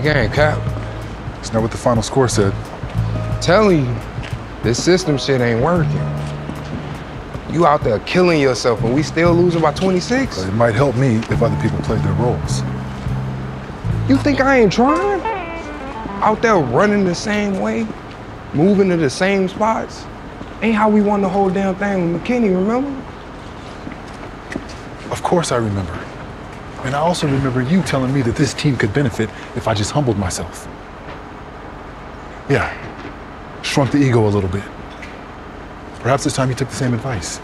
game, Cap. It's not what the final score said. Telling you, this system shit ain't working. You out there killing yourself and we still losing by 26? But it might help me if other people played their roles. You think I ain't trying? Out there running the same way, moving to the same spots? Ain't how we won the whole damn thing with McKinney, remember? Of course I remember. And I also remember you telling me that this team could benefit if I just humbled myself. Yeah, shrunk the ego a little bit. Perhaps this time you took the same advice.